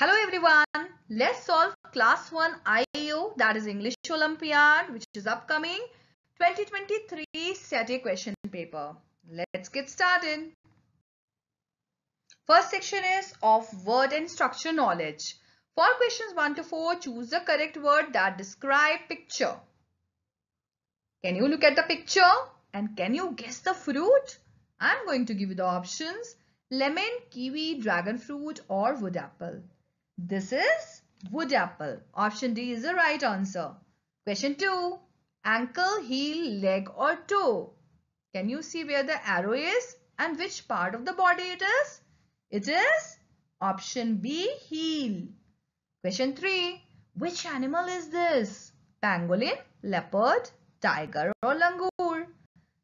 Hello everyone. Let's solve class 1 IEO that is English Olympiad which is upcoming 2023 set A question paper. Let's get started. First section is of word and structure knowledge. For questions 1 to 4 choose the correct word that describe picture. Can you look at the picture and can you guess the fruit? I'm going to give you the options lemon, kiwi, dragon fruit or wood apple. This is wood apple. Option D is the right answer. Question 2. Ankle, heel, leg or toe. Can you see where the arrow is and which part of the body it is? It is option B, heel. Question 3. Which animal is this? Pangolin, leopard, tiger or langur?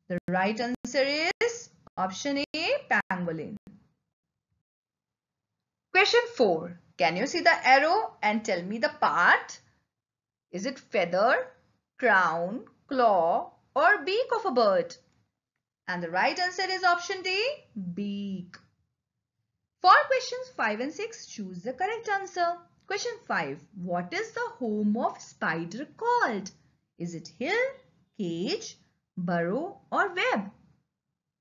The right answer is option A, pangolin. Question 4. Can you see the arrow and tell me the part? Is it feather, crown, claw or beak of a bird? And the right answer is option D, beak. For questions 5 and 6, choose the correct answer. Question 5. What is the home of spider called? Is it hill, cage, burrow or web?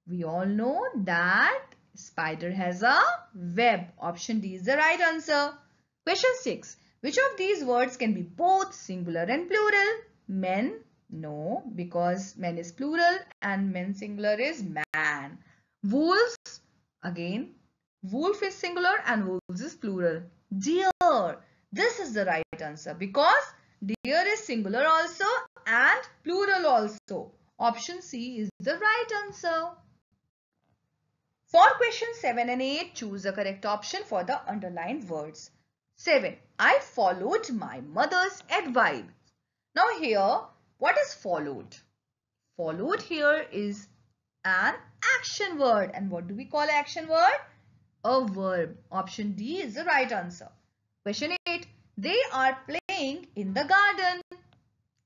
We all know that Spider has a web. Option D is the right answer. Question 6. Which of these words can be both singular and plural? Men? No, because men is plural and men singular is man. Wolves? Again, wolf is singular and wolves is plural. Deer? This is the right answer because deer is singular also and plural also. Option C is the right answer. For questions 7 and 8, choose the correct option for the underlined words. 7. I followed my mother's advice. Now here, what is followed? Followed here is an action word. And what do we call action word? A verb. Option D is the right answer. Question 8. They are playing in the garden.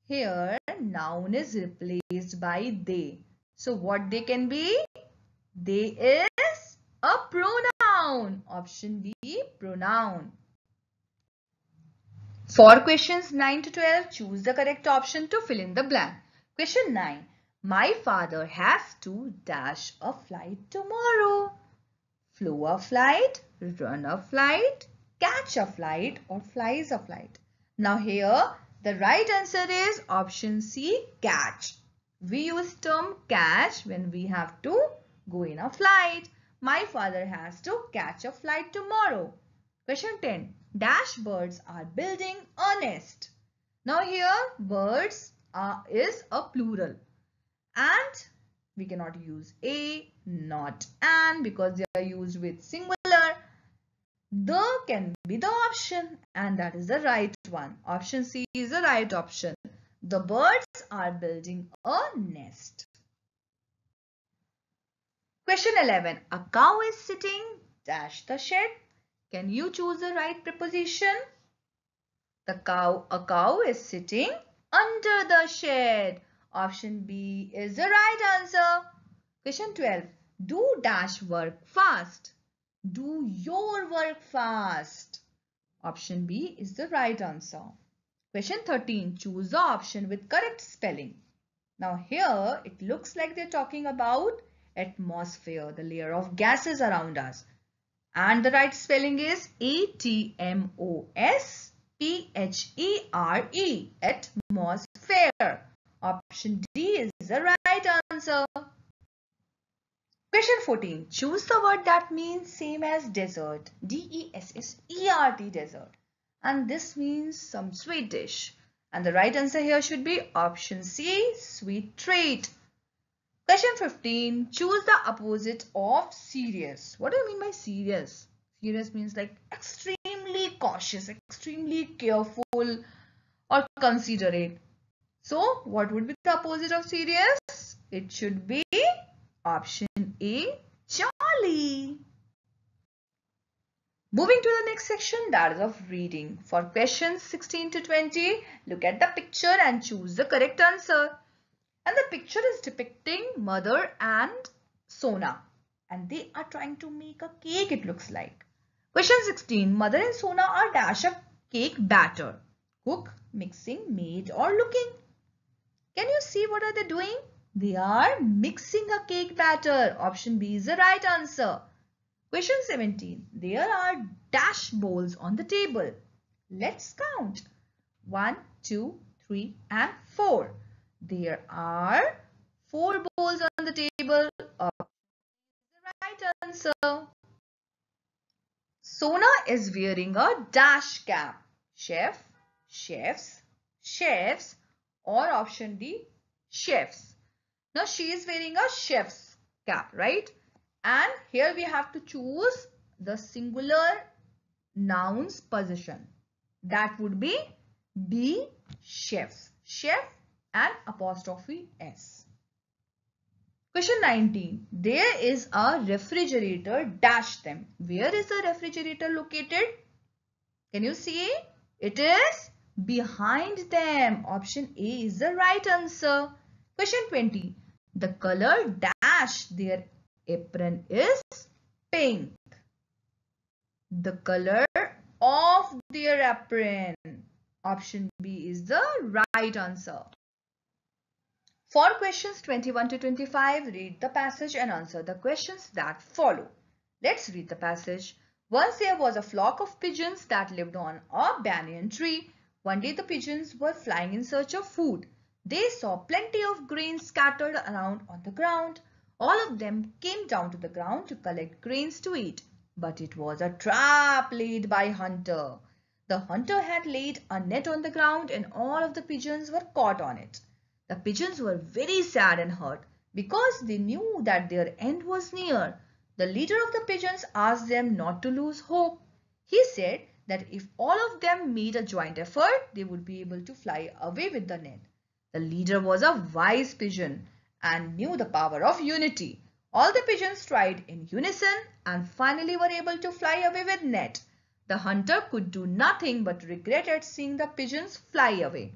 Here, noun is replaced by they. So what they can be? They is a pronoun. Option B, pronoun. For questions 9 to 12, choose the correct option to fill in the blank. Question 9. My father has to dash a flight tomorrow. Flew a flight, run a flight, catch a flight or flies a flight. Now here, the right answer is option C, catch. We use term catch when we have to go in a flight. My father has to catch a flight tomorrow. Question 10. Dash birds are building a nest. Now here birds are, is a plural and we cannot use a not an because they are used with singular. The can be the option and that is the right one. Option C is the right option. The birds are building a nest. Question 11. A cow is sitting dash the shed. Can you choose the right preposition? The cow, a cow is sitting under the shed. Option B is the right answer. Question 12. Do dash work fast. Do your work fast. Option B is the right answer. Question 13. Choose the option with correct spelling. Now here it looks like they're talking about atmosphere, the layer of gases around us. And the right spelling is A-T-M-O-S-P-H-E-R-E, -E, atmosphere. Option D is the right answer. Question 14. Choose the word that means same as desert. D-E-S-S-E-R-T, desert. And this means some sweet dish. And the right answer here should be option C, sweet treat. Question 15. Choose the opposite of serious. What do you mean by serious? Serious means like extremely cautious, extremely careful or considerate. So what would be the opposite of serious? It should be option A, jolly. Moving to the next section that is of reading. For questions 16 to 20, look at the picture and choose the correct answer. And the picture is depicting mother and Sona. And they are trying to make a cake it looks like. Question 16. Mother and Sona are dash of cake batter. Cook, mixing, made or looking. Can you see what are they doing? They are mixing a cake batter. Option B is the right answer. Question 17. There are dash bowls on the table. Let's count. 1, 2, 3 and 4. There are 4 bowls on the table. The right answer. Sona is wearing a dash cap. Chef, chefs, chefs or option D, chefs. Now she is wearing a chef's cap, right? And here we have to choose the singular nouns position. That would be B, chefs. Chef and apostrophe S. Question 19. There is a refrigerator dash them. Where is the refrigerator located? Can you see? It is behind them. Option A is the right answer. Question 20. The color dash their apron is pink. The color of their apron. Option B is the right answer. For questions 21 to 25, read the passage and answer the questions that follow. Let's read the passage. Once there was a flock of pigeons that lived on a banyan tree. One day the pigeons were flying in search of food. They saw plenty of grains scattered around on the ground. All of them came down to the ground to collect grains to eat. But it was a trap laid by Hunter. The hunter had laid a net on the ground and all of the pigeons were caught on it. The pigeons were very sad and hurt because they knew that their end was near. The leader of the pigeons asked them not to lose hope. He said that if all of them made a joint effort, they would be able to fly away with the net. The leader was a wise pigeon and knew the power of unity. All the pigeons tried in unison and finally were able to fly away with net. The hunter could do nothing but regret at seeing the pigeons fly away.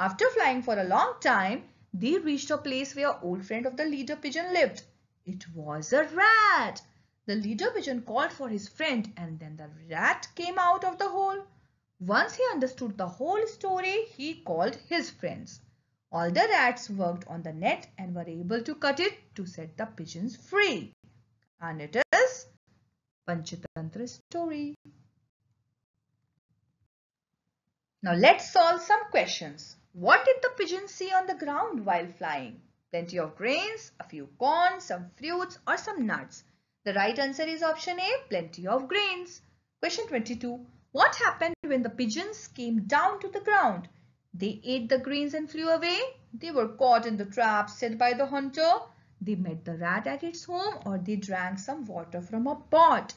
After flying for a long time, they reached a place where old friend of the leader pigeon lived. It was a rat. The leader pigeon called for his friend and then the rat came out of the hole. Once he understood the whole story, he called his friends. All the rats worked on the net and were able to cut it to set the pigeons free. And it is Panchatantra story. Now let's solve some questions. What did the pigeon see on the ground while flying? Plenty of grains, a few corn, some fruits or some nuts. The right answer is option A, plenty of grains. Question 22. What happened when the pigeons came down to the ground? They ate the grains and flew away. They were caught in the trap set by the hunter. They met the rat at its home or they drank some water from a pot.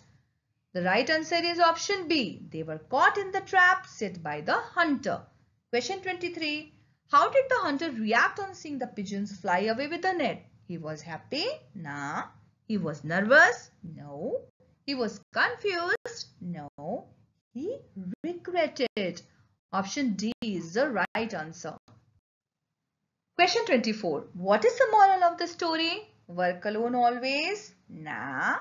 The right answer is option B. They were caught in the trap set by the hunter. Question 23. How did the hunter react on seeing the pigeons fly away with the net? He was happy? Nah. He was nervous? No. He was confused? No. He regretted. Option D is the right answer. Question 24. What is the moral of the story? Work alone always? Nah.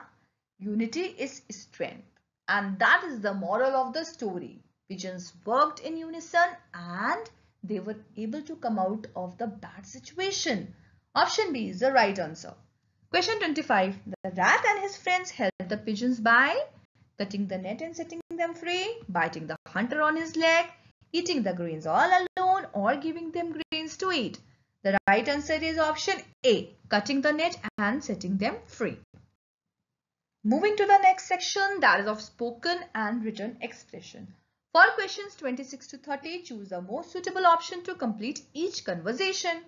Unity is strength. And that is the moral of the story. Pigeons worked in unison and they were able to come out of the bad situation. Option B is the right answer. Question 25. The rat and his friends helped the pigeons by cutting the net and setting them free, biting the hunter on his leg, eating the grains all alone or giving them grains to eat. The right answer is option A, cutting the net and setting them free. Moving to the next section that is of spoken and written expression. For questions 26 to 30, choose the most suitable option to complete each conversation.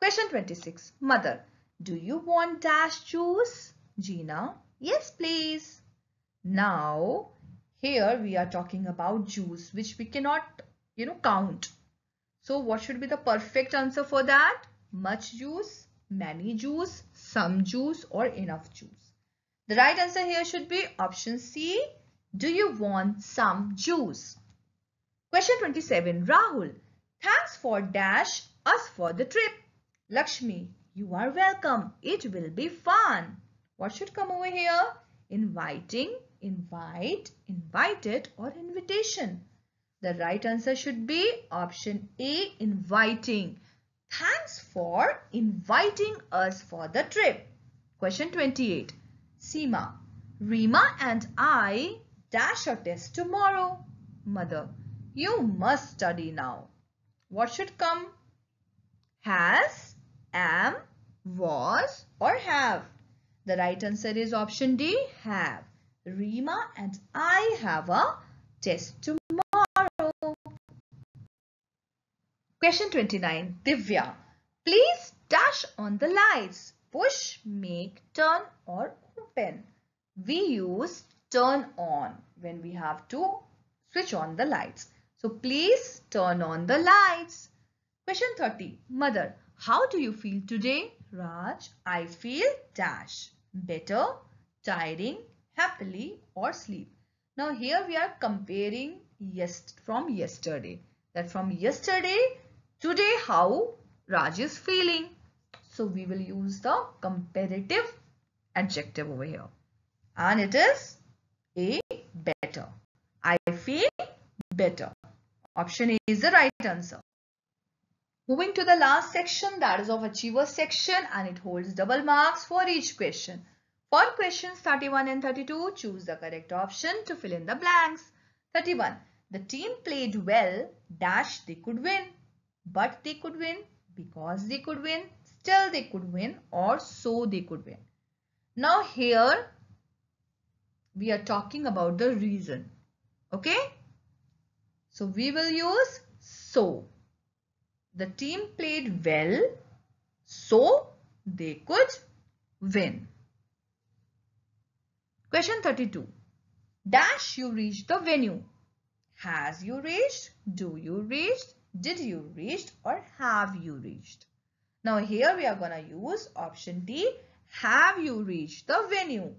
Question 26. Mother, do you want dash juice? Gina, yes please. Now, here we are talking about juice which we cannot, you know, count. So what should be the perfect answer for that? Much juice, many juice, some juice or enough juice. The right answer here should be option C, do you want some juice? Question 27. Rahul, thanks for dash us for the trip. Lakshmi, you are welcome. It will be fun. What should come over here? Inviting, invite, invited or invitation? The right answer should be option A, inviting. Thanks for inviting us for the trip. Question 28. Seema, Rima and I dash a test tomorrow. Mother, you must study now. What should come? Has, am, was or have? The right answer is option D, have. Rima and I have a test tomorrow. Question 29. Divya, please dash on the lights. Push, make, turn or open. We use turn on when we have to switch on the lights. So please turn on the lights. Question 30. Mother, how do you feel today? Raj, I feel dash. Better, tiring, happily or sleep. Now here we are comparing yes from yesterday. That from yesterday Today how Raj is feeling. So we will use the comparative adjective over here. And it is A better. I feel better. Option A is the right answer. Moving to the last section that is of achiever section and it holds double marks for each question. For questions 31 and 32 choose the correct option to fill in the blanks. 31. The team played well dash they could win but they could win because they could win still they could win or so they could win now here we are talking about the reason. Okay? So we will use so. The team played well so they could win. Question 32 dash you reach the venue. Has you reached? Do you reached? Did you reached? Or have you reached? Now here we are going to use option D. Have you reached the venue?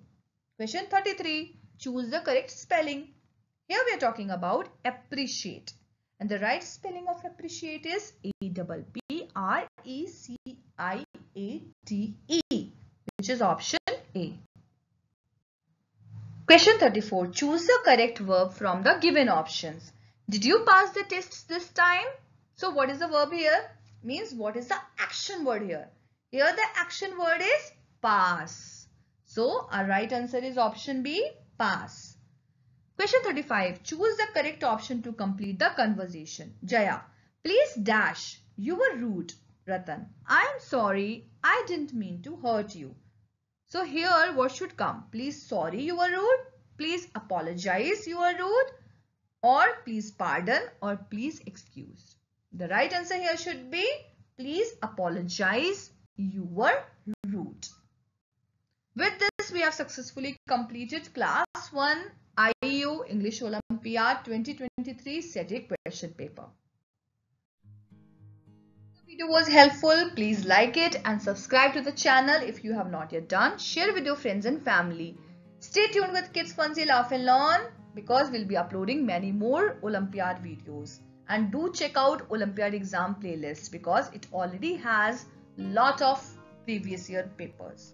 Question 33. Choose the correct spelling. Here we are talking about appreciate. And the right spelling of appreciate is A-P-P-R-E-C-I-A-T-E which is option A. Question 34. Choose the correct verb from the given options. Did you pass the tests this time? So what is the verb here? Means what is the action word here? Here the action word is pass. So our right answer is option B, pass. Question 35. Choose the correct option to complete the conversation. Jaya, please dash. You were rude. Ratan, I am sorry. I didn't mean to hurt you. So here what should come? Please sorry you were rude. Please apologize you were rude. Or please pardon or please excuse. The right answer here should be please apologize you were we have successfully completed class 1 IEO English Olympiad 2023 set A question paper. If the video was helpful. Please like it and subscribe to the channel if you have not yet done. Share with your friends and family. Stay tuned with Kidsfunzee Laugh and Learn because we'll be uploading many more Olympiad videos and do check out Olympiad exam playlist because it already has lot of previous year papers.